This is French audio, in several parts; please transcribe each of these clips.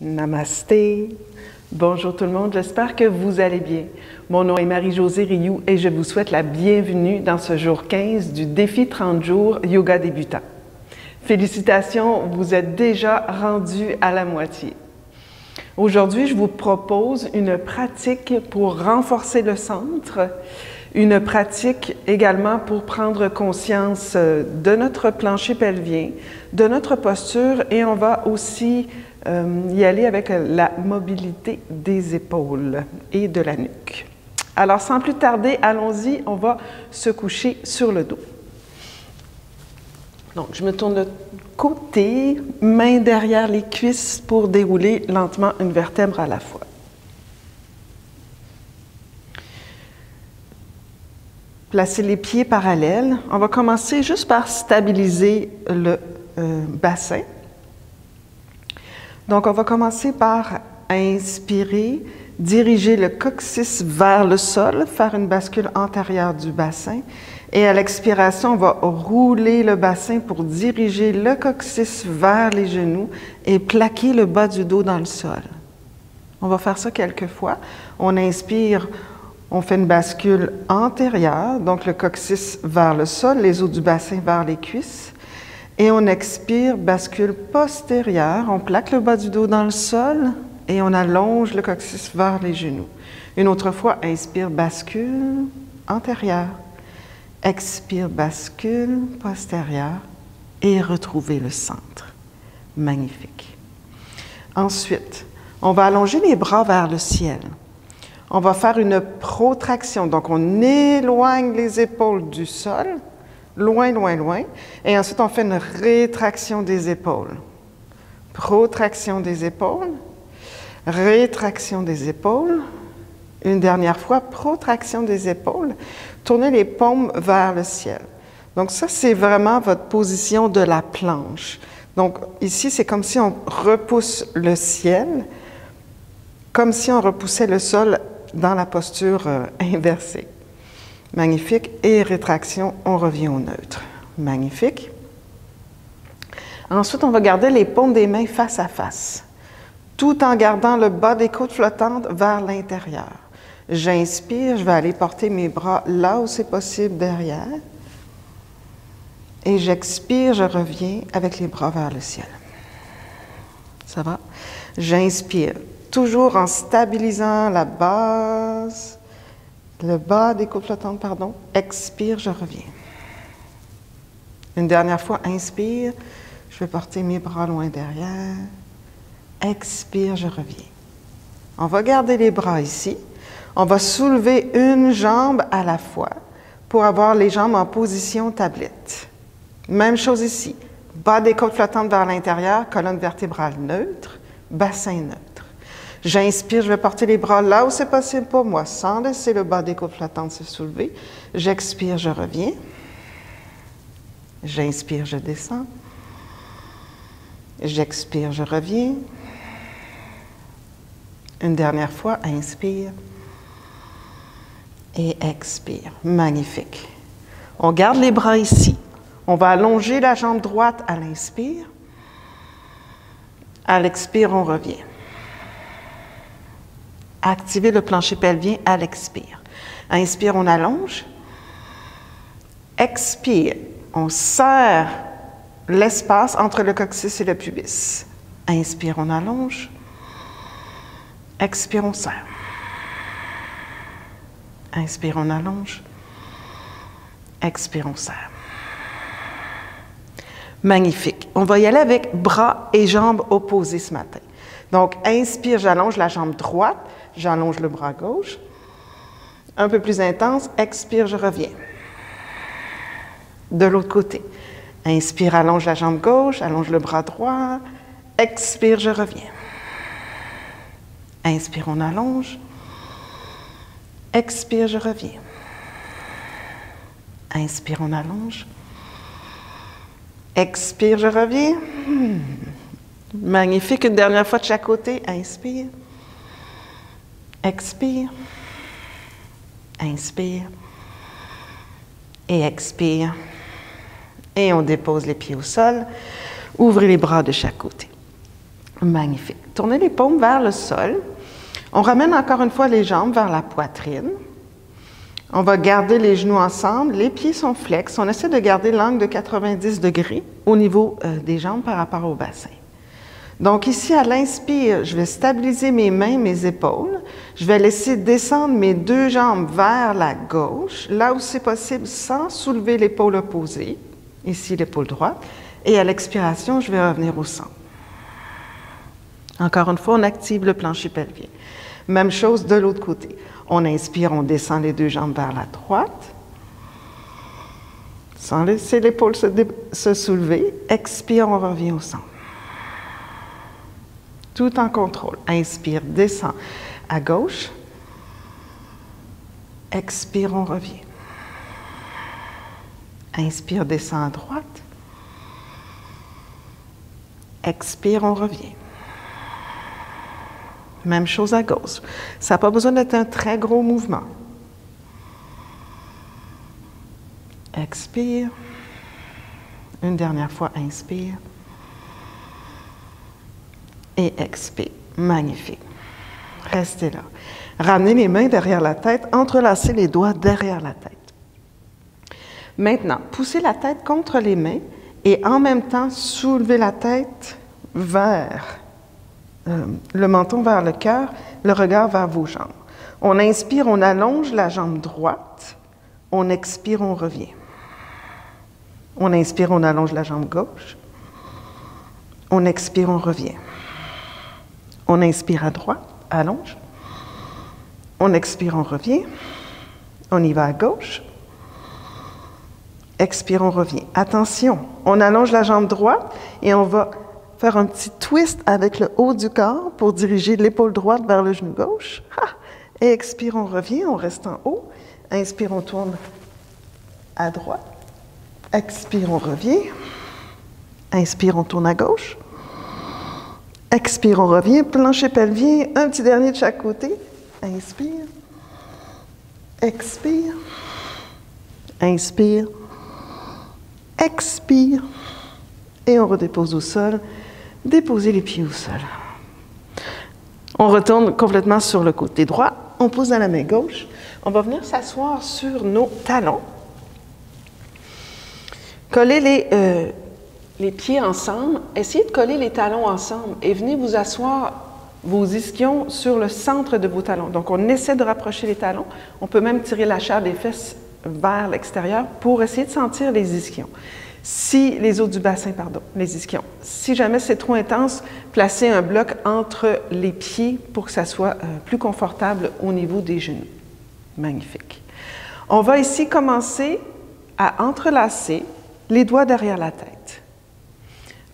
Namasté. Bonjour tout le monde, j'espère que vous allez bien. Mon nom est Marie-Josée Rioux et je vous souhaite la bienvenue dans ce jour 15 du défi 30 jours yoga débutant. Félicitations, vous êtes déjà rendu à la moitié. Aujourd'hui, je vous propose une pratique pour renforcer le centre, une pratique également pour prendre conscience euh, de notre plancher pelvien, de notre posture et on va aussi euh, y aller avec la mobilité des épaules et de la nuque. Alors sans plus tarder, allons-y, on va se coucher sur le dos. Donc je me tourne de côté, main derrière les cuisses pour dérouler lentement une vertèbre à la fois. Placez les pieds parallèles. On va commencer juste par stabiliser le euh, bassin. Donc, on va commencer par inspirer, diriger le coccyx vers le sol, faire une bascule antérieure du bassin. Et à l'expiration, on va rouler le bassin pour diriger le coccyx vers les genoux et plaquer le bas du dos dans le sol. On va faire ça quelques fois. On inspire, on fait une bascule antérieure, donc le coccyx vers le sol, les os du bassin vers les cuisses. Et on expire, bascule postérieure. On plaque le bas du dos dans le sol et on allonge le coccyx vers les genoux. Une autre fois, inspire, bascule, antérieure. Expire, bascule, postérieure et retrouvez le centre. Magnifique. Ensuite, on va allonger les bras vers le ciel. On va faire une protraction. Donc, on éloigne les épaules du sol, loin, loin, loin. Et ensuite, on fait une rétraction des épaules. Protraction des épaules, rétraction des épaules. Une dernière fois, protraction des épaules. Tournez les paumes vers le ciel. Donc, ça, c'est vraiment votre position de la planche. Donc, ici, c'est comme si on repousse le ciel, comme si on repoussait le sol dans la posture euh, inversée. Magnifique. Et rétraction, on revient au neutre. Magnifique. Ensuite, on va garder les paumes des mains face à face, tout en gardant le bas des côtes flottantes vers l'intérieur. J'inspire, je vais aller porter mes bras là où c'est possible derrière. Et j'expire, je reviens avec les bras vers le ciel. Ça va? J'inspire, toujours en stabilisant la base, le bas des côtes flottantes, pardon. Expire, je reviens. Une dernière fois, inspire, je vais porter mes bras loin derrière. Expire, je reviens. On va garder les bras ici. On va soulever une jambe à la fois pour avoir les jambes en position tablette. Même chose ici. Bas des côtes flottantes vers l'intérieur, colonne vertébrale neutre, bassin neutre. J'inspire, je vais porter les bras là où c'est possible pour moi, sans laisser le bas des côtes flottantes se soulever. J'expire, je reviens. J'inspire, je descends. J'expire, je reviens. Une dernière fois, inspire et expire. Magnifique. On garde les bras ici. On va allonger la jambe droite à l'inspire. À l'expire, on revient. Activez le plancher pelvien à l'expire. Inspire, on allonge. Expire, on serre l'espace entre le coccyx et le pubis. Inspire, on allonge. Expire, on serre. Inspire, on allonge. Expire, on serre. Magnifique. On va y aller avec bras et jambes opposés ce matin. Donc, inspire, j'allonge la jambe droite, j'allonge le bras gauche. Un peu plus intense, expire, je reviens. De l'autre côté. Inspire, allonge la jambe gauche, allonge le bras droit. Expire, je reviens. Inspire, on allonge. Expire, je reviens. Inspire, on allonge. Expire, je reviens. Hmm. Magnifique. Une dernière fois de chaque côté. Inspire. Expire. Inspire. Et expire. Et on dépose les pieds au sol. Ouvrez les bras de chaque côté. Magnifique. Tournez les paumes vers le sol. On ramène encore une fois les jambes vers la poitrine. On va garder les genoux ensemble. Les pieds sont flex. On essaie de garder l'angle de 90 degrés au niveau euh, des jambes par rapport au bassin. Donc ici, à l'inspire, je vais stabiliser mes mains, mes épaules. Je vais laisser descendre mes deux jambes vers la gauche, là où c'est possible, sans soulever l'épaule opposée. Ici, l'épaule droite. Et à l'expiration, je vais revenir au centre. Encore une fois, on active le plancher pelvien. Même chose de l'autre côté. On inspire, on descend les deux jambes vers la droite. Sans laisser l'épaule se, soulever. Expire, on revient au centre tout en contrôle. Inspire, descend à gauche. Expire, on revient. Inspire, descend à droite. Expire, on revient. Même chose à gauche. Ça n'a pas besoin d'être un très gros mouvement. Expire. Une dernière fois, inspire et expire. Magnifique. Restez là. Ramenez les mains derrière la tête, entrelacez les doigts derrière la tête. Maintenant, poussez la tête contre les mains et en même temps soulevez la tête vers euh, le menton vers le cœur, le regard vers vos jambes. On inspire, on allonge la jambe droite. On expire, on revient. On inspire, on allonge la jambe gauche. On expire, on revient. On inspire à droite, allonge. On expire, on revient. On y va à gauche. Expire, on revient. Attention, on allonge la jambe droite et on va faire un petit twist avec le haut du corps pour diriger l'épaule droite vers le genou gauche. Et expire, on revient, on reste en haut. Inspire, on tourne à droite. Expire, on revient. Inspire, on tourne à gauche. Expire, on revient. Plancher pelvien, un petit dernier de chaque côté. Inspire. Expire. Inspire. Expire. Et on redépose au sol. Déposez les pieds au sol. On retourne complètement sur le côté droit. On pose à la main gauche. On va venir s'asseoir sur nos talons. Coller les, euh, les pieds ensemble, essayez de coller les talons ensemble et venez vous asseoir vos ischions sur le centre de vos talons. Donc, on essaie de rapprocher les talons. On peut même tirer la chair des fesses vers l'extérieur pour essayer de sentir les ischions. Si les os du bassin, pardon, les ischions. Si jamais c'est trop intense, placez un bloc entre les pieds pour que ça soit euh, plus confortable au niveau des genoux. Magnifique. On va ici commencer à entrelacer les doigts derrière la tête.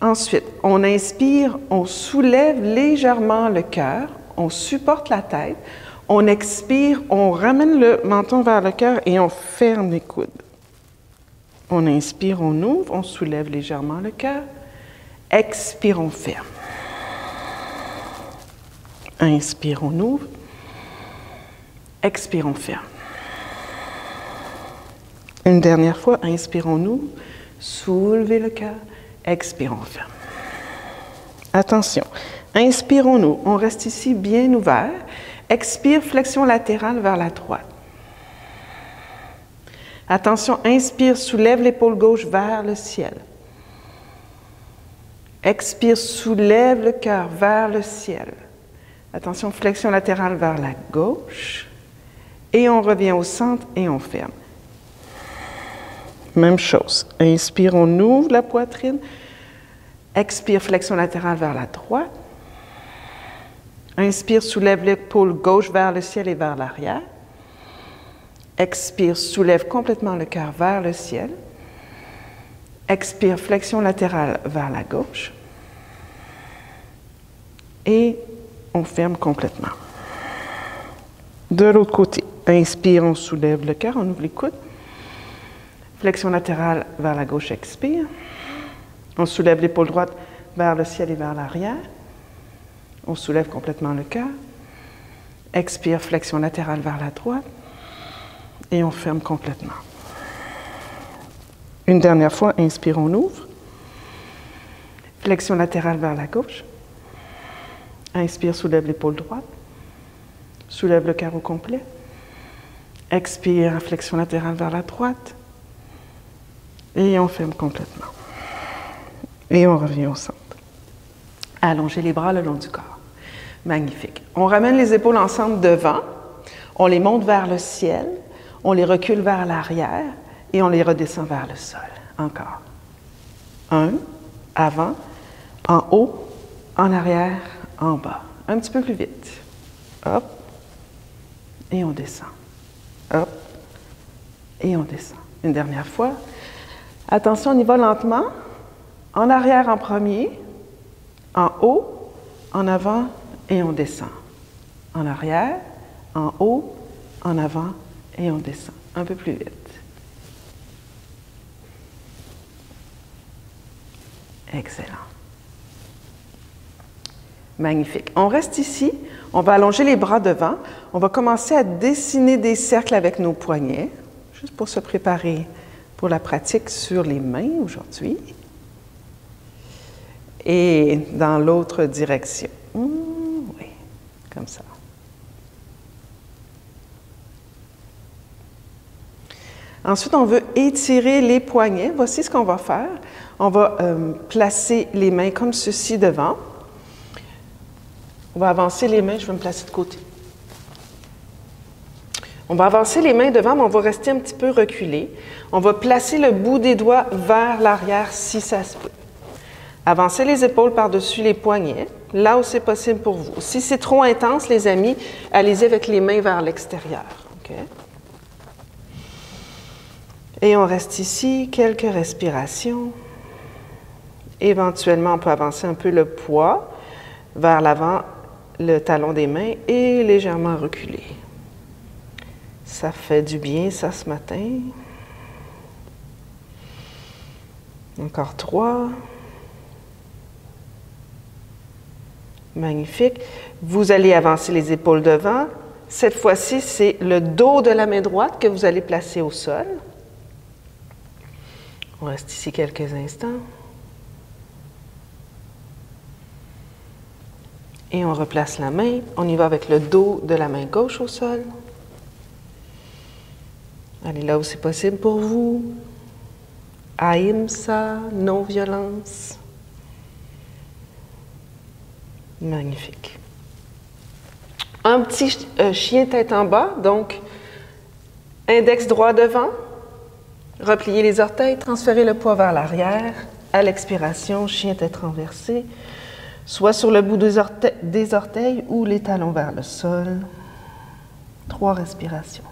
Ensuite, on inspire, on soulève légèrement le cœur, on supporte la tête, on expire, on ramène le menton vers le cœur et on ferme les coudes. On inspire, on ouvre, on soulève légèrement le cœur. Expire, on ferme. Inspire, on ouvre. Expire, on ferme. Une dernière fois, inspire, on ouvre. Soulevez le cœur. Expirons, ferme. Attention. Inspirons-nous. On reste ici bien ouvert. Expire, flexion latérale vers la droite. Attention, inspire, soulève l'épaule gauche vers le ciel. Expire, soulève le cœur vers le ciel. Attention, flexion latérale vers la gauche. Et on revient au centre et on ferme. Même chose. Inspire, on ouvre la poitrine. Expire, flexion latérale vers la droite. Inspire, soulève l'épaule gauche vers le ciel et vers l'arrière. Expire, soulève complètement le cœur vers le ciel. Expire, flexion latérale vers la gauche. Et on ferme complètement. De l'autre côté, inspire, on soulève le cœur, on ouvre les. Flexion latérale vers la gauche, expire. On soulève l'épaule droite vers le ciel et vers l'arrière. On soulève complètement le cœur. Expire, flexion latérale vers la droite. Et on ferme complètement. Une dernière fois, inspire, on ouvre. Flexion latérale vers la gauche. Inspire, soulève l'épaule droite. Soulève le carreau complet. Expire, flexion latérale vers la droite. Et on ferme complètement. Et on revient au centre. Allongez les bras le long du corps. Magnifique. On ramène les épaules ensemble devant. On les monte vers le ciel. On les recule vers l'arrière et on les redescend vers le sol. Encore. Un, avant, en haut, en arrière, en bas. Un petit peu plus vite. Hop. Et on descend. Hop. Et on descend. Une dernière fois. Attention, on y va lentement. En arrière en premier, en haut, en avant et on descend. En arrière, en haut, en avant et on descend. Un peu plus vite. Excellent. Magnifique. On reste ici. On va allonger les bras devant. On va commencer à dessiner des cercles avec nos poignets, juste pour se préparer pour la pratique sur les mains aujourd'hui. Et dans l'autre direction. Mmh, oui, comme ça. Ensuite, on veut étirer les poignets. Voici ce qu'on va faire. On va euh, placer les mains comme ceci devant. On va avancer les mains. Je vais me placer de côté. On va avancer les mains devant, mais on va rester un petit peu reculé. On va placer le bout des doigts vers l'arrière si ça se peut. Avancez les épaules par-dessus les poignets, là où c'est possible pour vous. Si c'est trop intense, les amis, allez-y avec les mains vers l'extérieur. Et on reste ici, quelques respirations. Éventuellement, on peut avancer un peu le poids vers l'avant, le talon des mains et légèrement reculer. Ça fait du bien, ça, ce matin. Encore trois. Magnifique. Vous allez avancer les épaules devant. Cette fois-ci, c'est le dos de la main droite que vous allez placer au sol. On reste ici quelques instants. Et on replace la main. On y va avec le dos de la main gauche au sol. Allez là où c'est possible pour vous. Ahimsa, non-violence. Magnifique. Un petit euh, chien tête en bas, donc index droit devant, repliez les orteils, transférez le poids vers l'arrière. À l'expiration, chien tête renversée, soit sur le bout des orteils, des orteils ou les talons vers le sol. Trois respirations.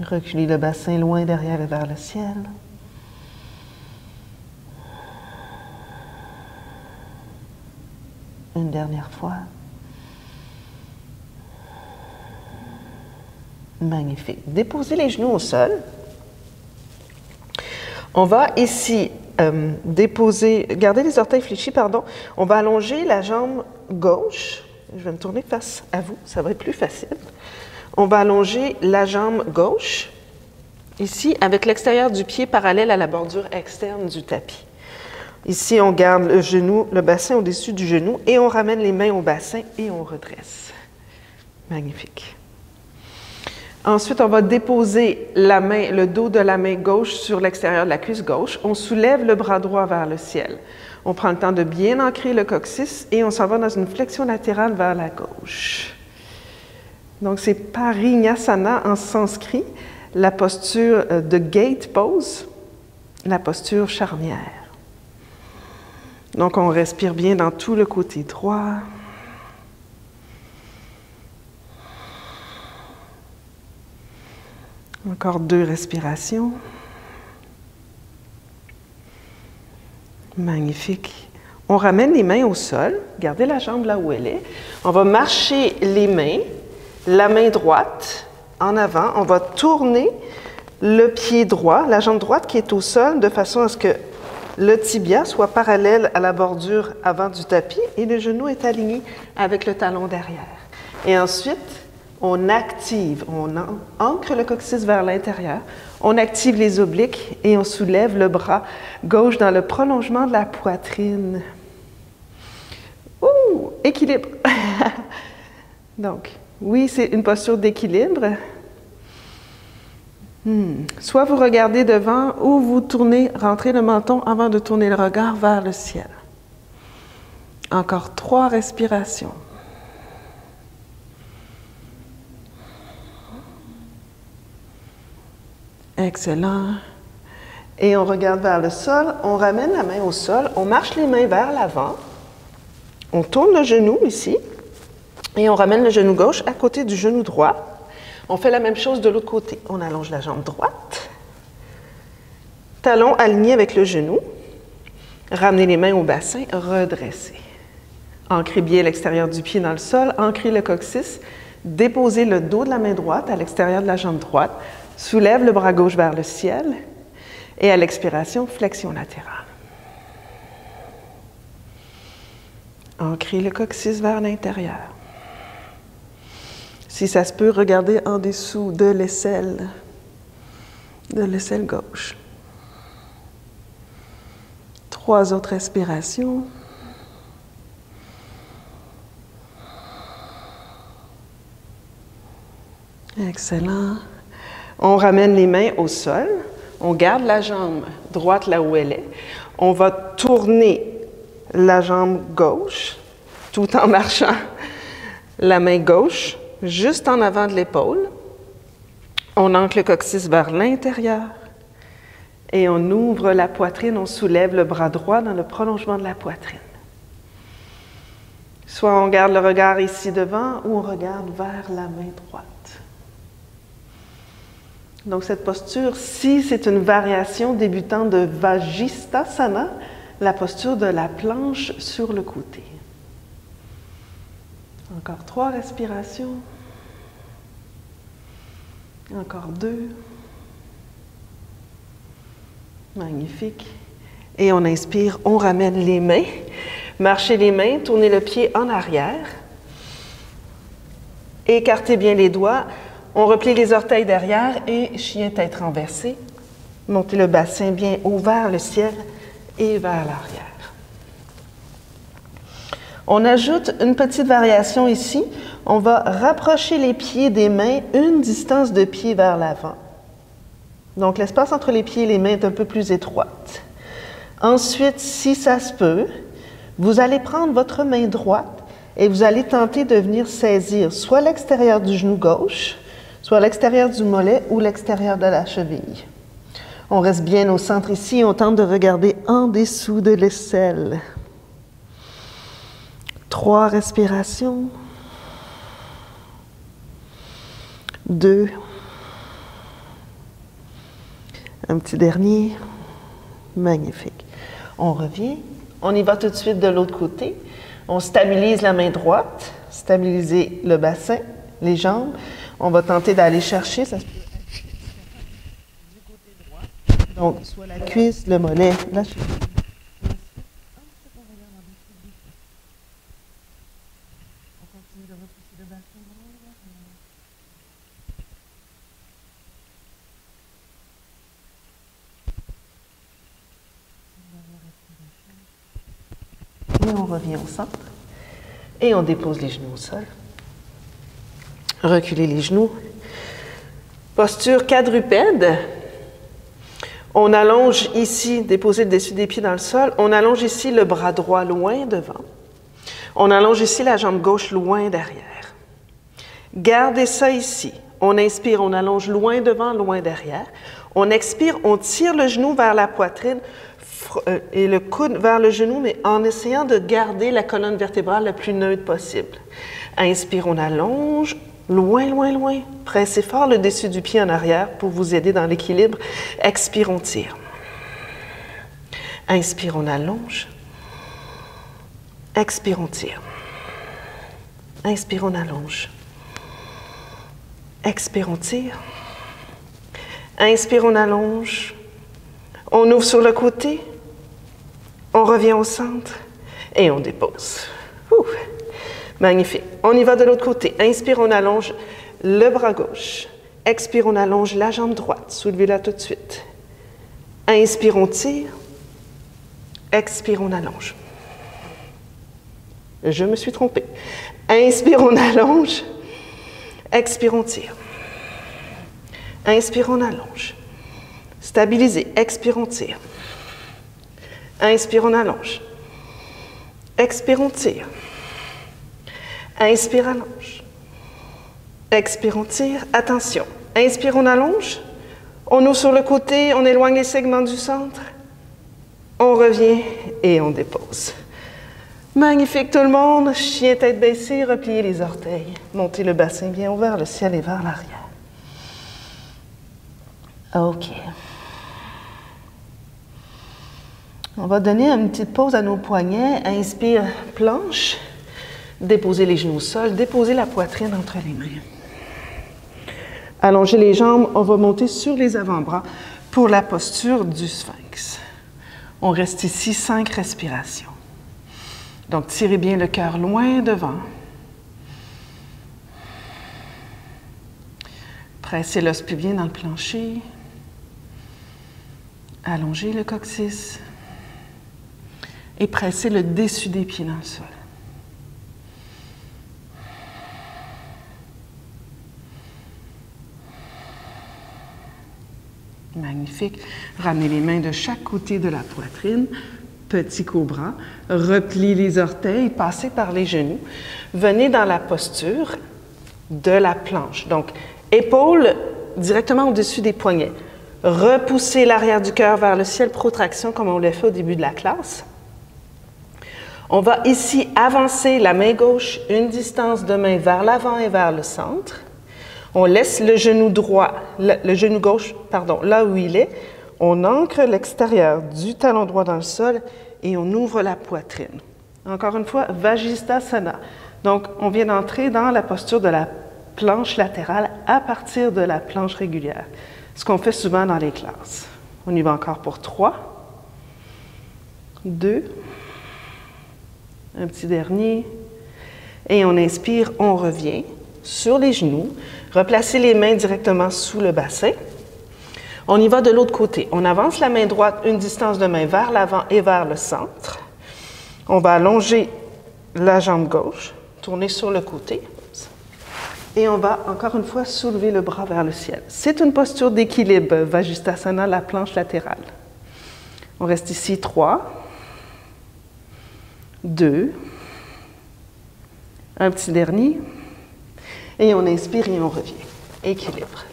Reculez le bassin loin derrière et vers le ciel. Une dernière fois. Magnifique. Déposez les genoux au sol. On va ici euh, déposer, garder les orteils fléchis, pardon. On va allonger la jambe gauche. Je vais me tourner face à vous, ça va être plus facile. On va allonger la jambe gauche, ici, avec l'extérieur du pied parallèle à la bordure externe du tapis. Ici, on garde le genou, le bassin au-dessus du genou et on ramène les mains au bassin et on redresse. Magnifique. Ensuite, on va déposer la main, le dos de la main gauche sur l'extérieur de la cuisse gauche. On soulève le bras droit vers le ciel. On prend le temps de bien ancrer le coccyx et on s'en va dans une flexion latérale vers la gauche. Donc, c'est Parinyasana en sanskrit, la posture euh, de gate pose, la posture charnière. Donc, on respire bien dans tout le côté droit. Encore deux respirations. Magnifique. On ramène les mains au sol. Gardez la jambe là où elle est. On va marcher les mains, la main droite en avant. On va tourner le pied droit, la jambe droite qui est au sol, de façon à ce que le tibia soit parallèle à la bordure avant du tapis et le genou est aligné avec le talon derrière. Et ensuite, On active, on ancre le coccyx vers l'intérieur, on active les obliques et on soulève le bras gauche dans le prolongement de la poitrine. Ouh, équilibre. Donc, oui, c'est une posture d'équilibre. Hmm. Soit vous regardez devant ou vous tournez, rentrez le menton avant de tourner le regard vers le ciel. Encore trois respirations. Excellent. Et on regarde vers le sol, on ramène la main au sol, on marche les mains vers l'avant, on tourne le genou ici et on ramène le genou gauche à côté du genou droit. On fait la même chose de l'autre côté. On allonge la jambe droite, talon aligné avec le genou, ramenez les mains au bassin, redressez. Ancrez bien l'extérieur du pied dans le sol, ancrez le coccyx, déposez le dos de la main droite à l'extérieur de la jambe droite, Soulève le bras gauche vers le ciel et à l'expiration, flexion latérale. Ancrez le coccyx vers l'intérieur. Si ça se peut, regardez en dessous de l'aisselle, de l'aisselle gauche. Trois autres respirations. Excellent. On ramène les mains au sol. On garde la jambe droite là où elle est. On va tourner la jambe gauche tout en marchant la main gauche juste en avant de l'épaule. On ancre le coccyx vers l'intérieur et on ouvre la poitrine, on soulève le bras droit dans le prolongement de la poitrine. Soit on garde le regard ici devant ou on regarde vers la main droite. Donc cette posture, si c'est une variation débutant de Vajistasana, la posture de la planche sur le côté. Encore trois respirations. Encore deux. Magnifique. Et on inspire, on ramène les mains. Marchez les mains, tournez le pied en arrière. Écartez bien les doigts. On replie les orteils derrière et chien tête renversée. Montez le bassin bien haut vers le ciel et vers l'arrière. On ajoute une petite variation ici. On va rapprocher les pieds des mains une distance de pied vers l'avant. Donc l'espace entre les pieds et les mains est un peu plus étroite. Ensuite, si ça se peut, vous allez prendre votre main droite et vous allez tenter de venir saisir soit l'extérieur du genou gauche, soit l'extérieur du mollet ou l'extérieur de la cheville. On reste bien au centre ici, on tente de regarder en dessous de l'aisselle. Trois respirations. Deux. Un petit dernier. Magnifique. On revient. On y va tout de suite de l'autre côté. On stabilise la main droite, stabiliser le bassin, les jambes. On va tenter d'aller chercher. Ça côté droit. Donc, soit la cuisse, le mollet, la cheville. On continue de repousser le bassin droit. Et on revient au Et on dépose les genoux au sol. Reculer les genoux. Posture quadrupède. On allonge ici, déposer le dessus des pieds dans le sol. On allonge ici le bras droit loin devant. On allonge ici la jambe gauche loin derrière. Gardez ça ici. On inspire, on allonge loin devant, loin derrière. On expire, on tire le genou vers la poitrine et le coude vers le genou, mais en essayant de garder la colonne vertébrale la plus neutre possible. Inspire, on allonge, Loin, loin, loin. Pressez fort le dessus du pied en arrière pour vous aider dans l'équilibre. Expire, on tire. Inspire, on allonge. Expire, on tire. Inspire, on allonge. Expire, on tire. Inspire, on allonge. On ouvre sur le côté. On revient au centre et on dépose. Magnifique. On y va de l'autre côté. Inspire, on allonge le bras gauche. Expire, on allonge la jambe droite. Soulevez-la tout de suite. Inspire, on tire. Expire, on allonge. Je me suis trompée. Inspire, on allonge. Expire, on tire. Inspire, on allonge. Stabilisez. Expire, on tire. Inspire, on allonge. Expire, on tire. Inspire, allonge. Expire, on tire. Attention. Inspire, on allonge. On ouvre sur le côté, on éloigne les segments du centre. On revient et on dépose. Magnifique tout le monde. Chien tête baissée, repliez les orteils. Montez le bassin bien ouvert, le ciel est vers l'arrière. OK. On va donner une petite pause à nos poignets. Inspire, planche. Déposez les genoux au sol. Déposez la poitrine entre les mains. Allongez les jambes. On va monter sur les avant-bras pour la posture du sphinx. On reste ici cinq respirations. Donc, tirez bien le cœur loin devant. Pressez l'os bien dans le plancher. Allongez le coccyx et pressez le dessus des pieds dans le sol. Magnifique. Ramenez les mains de chaque côté de la poitrine. Petit cobra. Repliez les orteils, passez par les genoux. Venez dans la posture de la planche. Donc, épaules directement au-dessus des poignets. Repoussez l'arrière du cœur vers le ciel, protraction comme on l'a fait au début de la classe. On va ici avancer la main gauche une distance de main vers l'avant et vers le centre. On laisse le genou droit, le, genou gauche, pardon, là où il est. On ancre l'extérieur du talon droit dans le sol et on ouvre la poitrine. Encore une fois, Vajistasana. Donc, on vient d'entrer dans la posture de la planche latérale à partir de la planche régulière, ce qu'on fait souvent dans les classes. On y va encore pour trois, deux, un petit dernier. Et on inspire, on revient sur les genoux. Replacez les mains directement sous le bassin. On y va de l'autre côté. On avance la main droite une distance de main vers l'avant et vers le centre. On va allonger la jambe gauche, tourner sur le côté. Et on va encore une fois soulever le bras vers le ciel. C'est une posture d'équilibre, Vajistasana, la planche latérale. On reste ici trois, deux, un petit dernier, et on inspire et on revient. Équilibre.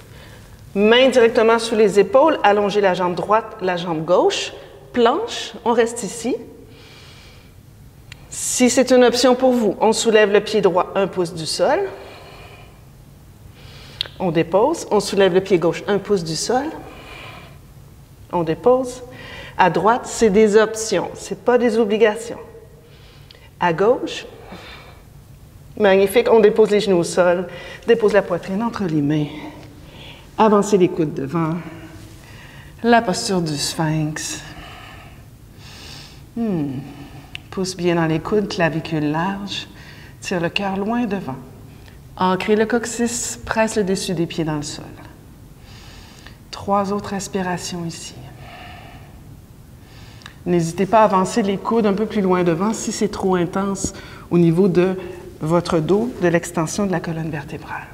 Main directement sous les épaules, allongez la jambe droite, la jambe gauche, planche, on reste ici. Si c'est une option pour vous, on soulève le pied droit un pouce du sol. On dépose. On soulève le pied gauche un pouce du sol. On dépose. À droite, c'est des options, ce n'est pas des obligations. À gauche, magnifique, on dépose les genoux au sol, dépose la poitrine entre les mains, avancez les coudes devant, la posture du sphinx. Hmm. Pousse bien dans les coudes, clavicule large, tire le cœur loin devant. Ancrez le coccyx, presse le dessus des pieds dans le sol. Trois autres respirations ici. N'hésitez pas à avancer les coudes un peu plus loin devant si c'est trop intense au niveau de votre dos, de l'extension de la colonne vertébrale.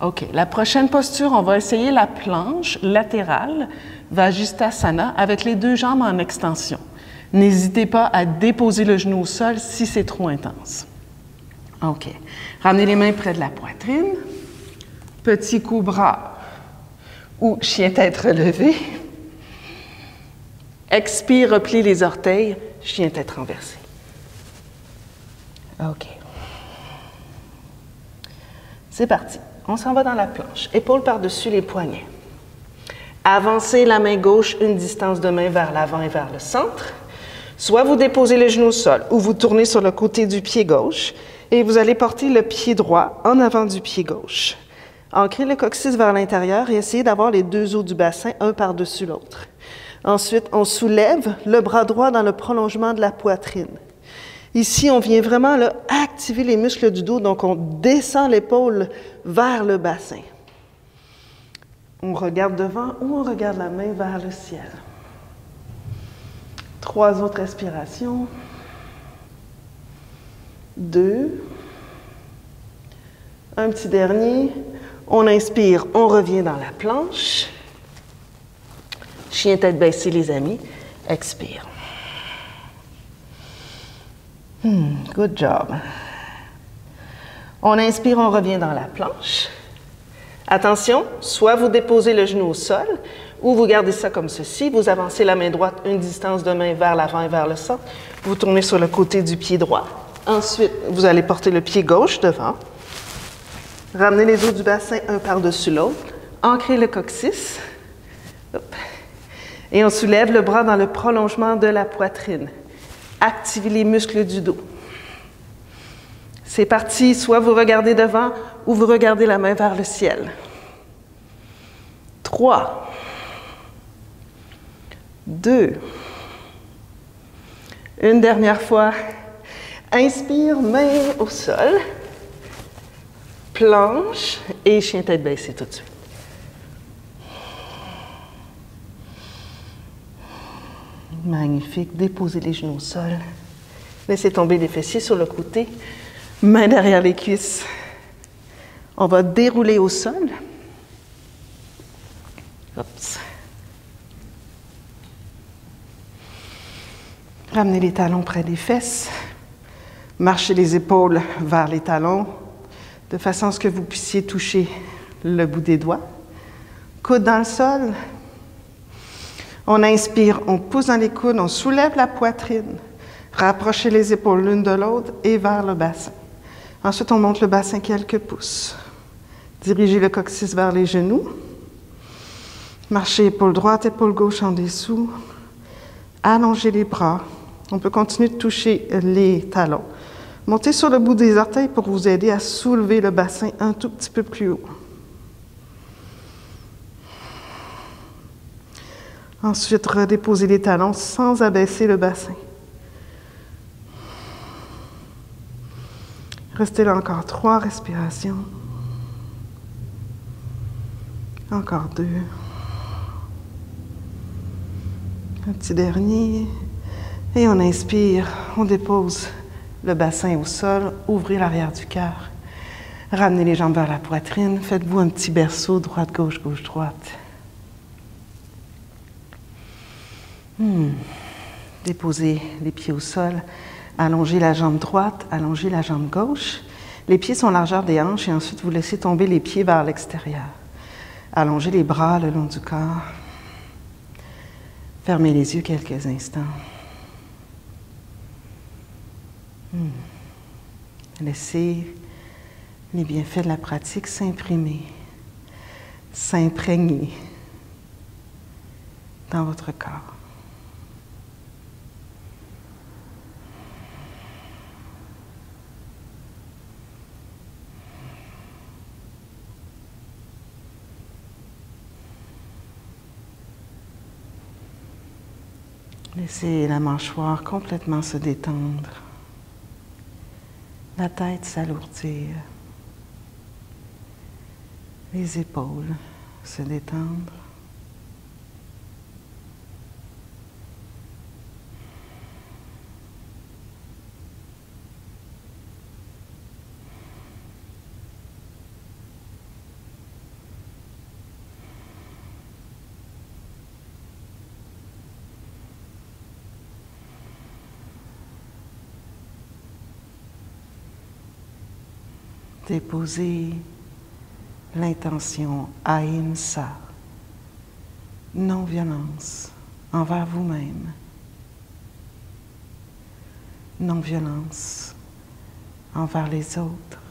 OK. La prochaine posture, on va essayer la planche latérale, Vajistasana, avec les deux jambes en extension. N'hésitez pas à déposer le genou au sol si c'est trop intense. OK. Ramenez les mains près de la poitrine. Petit cobra ou chien tête relevé. Expire, replie les orteils, chien tête renversé. OK. C'est parti. On s'en va dans la planche. Épaules par-dessus les poignets. Avancez la main gauche une distance de main vers l'avant et vers le centre. Soit vous déposez le genou au sol ou vous tournez sur le côté du pied gauche et vous allez porter le pied droit en avant du pied gauche. Ancrez le coccyx vers l'intérieur et essayez d'avoir les deux os du bassin un par-dessus l'autre. Ensuite, on soulève le bras droit dans le prolongement de la poitrine. Ici, on vient vraiment activer les muscles du dos, donc on descend l'épaule vers le bassin. On regarde devant ou on regarde la main vers le ciel. Trois autres respirations. Deux. Un petit dernier. On inspire, on revient dans la planche. Chien tête baissée, les amis. Expire. Hmm, good job. On inspire, on revient dans la planche. Attention, soit vous déposez le genou au sol, ou vous gardez ça comme ceci. Vous avancez la main droite une distance de main vers l'avant et vers le centre. Vous tournez sur le côté du pied droit. Ensuite, vous allez porter le pied gauche devant. Ramenez les os du bassin un par-dessus l'autre. Ancrez le coccyx. Et on soulève le bras dans le prolongement de la poitrine. Activez les muscles du dos. C'est parti, soit vous regardez devant ou vous regardez la main vers le ciel. Trois. Deux. Une dernière fois. Inspire, main au sol. Planche et chien tête baissée tout de suite. Magnifique. Déposez les genoux au sol. Laissez tomber les fessiers sur le côté. Main derrière les cuisses. On va dérouler au sol. Ramenez les talons près des fesses. Marchez les épaules vers les talons de façon à ce que vous puissiez toucher le bout des doigts. Coude dans le sol, on inspire, on pousse dans les coudes, on soulève la poitrine, rapprochez les épaules l'une de l'autre et vers le bassin. Ensuite, on monte le bassin quelques pouces. Dirigez le coccyx vers les genoux. Marchez épaule droite, épaule gauche en dessous. Allongez les bras. On peut continuer de toucher les talons. Montez sur le bout des orteils pour vous aider à soulever le bassin un tout petit peu plus haut. Ensuite, redéposez les talons sans abaisser le bassin. Restez là encore trois respirations. Encore deux. Un petit dernier. Et on inspire, on dépose le bassin au sol, ouvrez l'arrière du cœur. Ramenez les jambes vers la poitrine. Faites-vous un petit berceau droite-gauche, gauche-droite. Hmm. Déposez les pieds au sol. Allongez la jambe droite, allongez la jambe gauche. Les pieds sont largeur des hanches et ensuite vous laissez tomber les pieds vers l'extérieur. Allongez les bras le long du corps. Fermez les yeux quelques instants. Hmm. Laissez les bienfaits de la pratique s'imprimer, s'imprégner dans votre corps. Laissez la mâchoire complètement se détendre, la tête s'alourdir, les épaules se détendre. Déposer l'intention ahimsa, non-violence envers vous-même, non-violence envers les autres,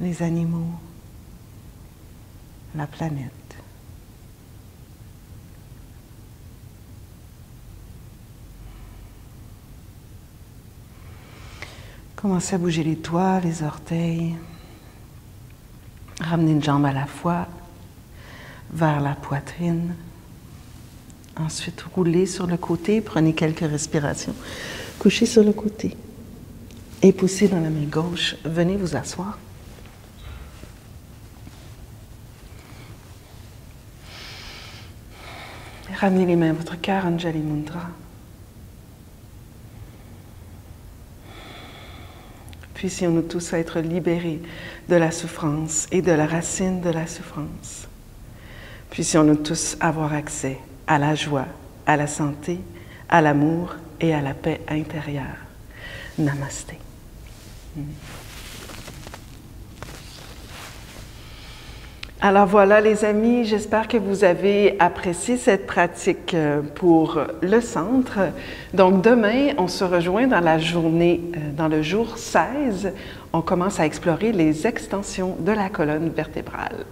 les animaux, la planète. Commencez à bouger les doigts, les orteils. Ramenez une jambe à la fois vers la poitrine. Ensuite, roulez sur le côté, prenez quelques respirations. Couchez sur le côté. Et poussez dans la main gauche. Venez vous asseoir. Ramenez les mains à votre cœur, Anjali Mudra. Puissions-nous tous être libérés de la souffrance et de la racine de la souffrance. Puissions-nous tous avoir accès à la joie, à la santé, à l'amour et à la paix intérieure. Namaste. Alors voilà les amis, j'espère que vous avez apprécié cette pratique euh, pour le centre. Donc demain, on se rejoint dans la journée, euh, dans le jour 16, on commence à explorer les extensions de la colonne vertébrale.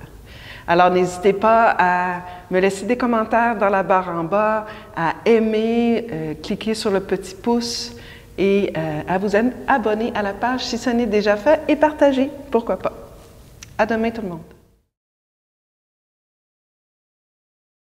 Alors n'hésitez pas à me laisser des commentaires dans la barre en bas, à aimer, euh, cliquer sur le petit pouce et à vous abonner à la page si ce n'est déjà fait et partager, pourquoi pas. À demain tout le monde.